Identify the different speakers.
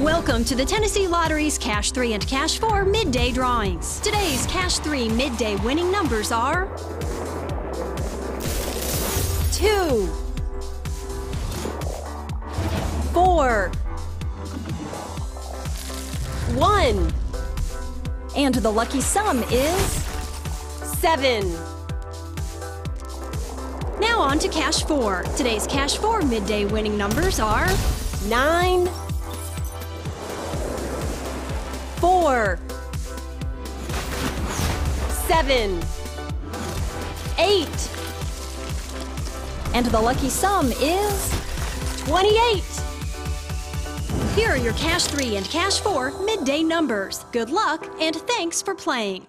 Speaker 1: Welcome to the Tennessee Lottery's Cash 3 and Cash 4 midday drawings. Today's Cash 3 midday winning numbers are 2 4 1 And the lucky sum is 7 Now on to Cash 4. Today's Cash 4 midday winning numbers are 9 four, seven, eight, and the lucky sum is 28. Here are your Cash 3 and Cash 4 midday numbers. Good luck and thanks for playing.